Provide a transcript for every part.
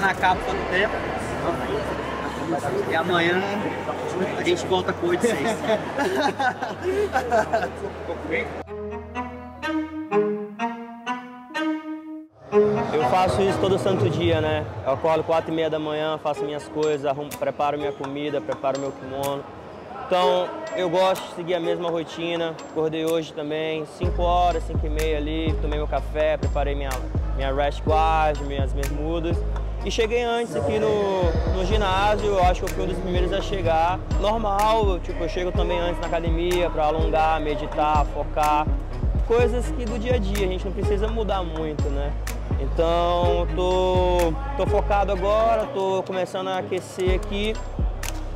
na capa do tempo. E amanhã a gente volta com 8 6. Eu faço isso todo santo dia, né? Eu acordo quatro e meia da manhã, faço minhas coisas, arrumo, preparo minha comida, preparo meu kimono. Então, eu gosto de seguir a mesma rotina. Acordei hoje também, 5 horas, 5 e meia ali, tomei meu café, preparei minha, minha rest guard, minhas bermudas. E cheguei antes aqui no, no ginásio, acho que eu fui um dos primeiros a chegar. Normal, tipo, eu chego também antes na academia para alongar, meditar, focar. Coisas que do dia a dia, a gente não precisa mudar muito, né? Então, tô, tô focado agora, tô começando a aquecer aqui.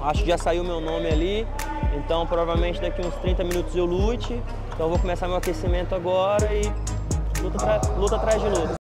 Acho que já saiu meu nome ali, então provavelmente daqui uns 30 minutos eu lute. Então vou começar meu aquecimento agora e luta, luta atrás de luta.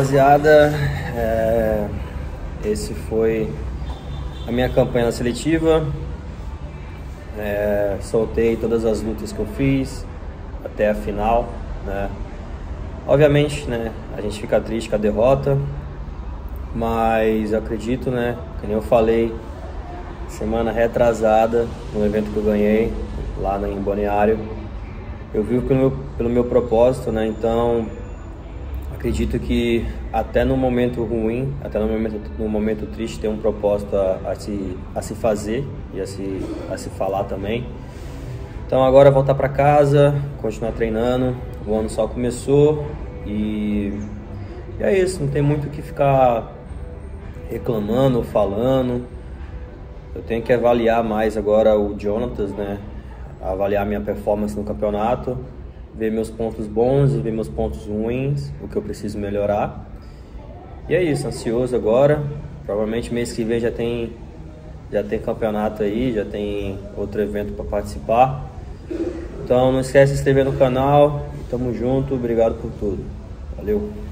Rapaziada, é... esse foi a minha campanha na seletiva. É... Soltei todas as lutas que eu fiz até a final, né? Obviamente, né, a gente fica triste com a derrota, mas acredito, né, como eu falei semana retrasada no evento que eu ganhei lá em Balneário, eu vivo pelo meu, pelo meu propósito, né? Então acredito que até no momento ruim, até no momento, no momento triste, tem um propósito a, a, se, a se fazer e a se, a se falar também. Então agora voltar para casa, continuar treinando. O ano só começou e, e é isso. Não tem muito o que ficar reclamando ou falando. Eu tenho que avaliar mais agora o Jonatas, né? Avaliar minha performance no campeonato, ver meus pontos bons e ver meus pontos ruins, o que eu preciso melhorar. E é isso, ansioso agora. Provavelmente mês que vem já tem já tem campeonato aí, já tem outro evento para participar. Então não esquece de se inscrever no canal. Tamo junto, obrigado por tudo. Valeu.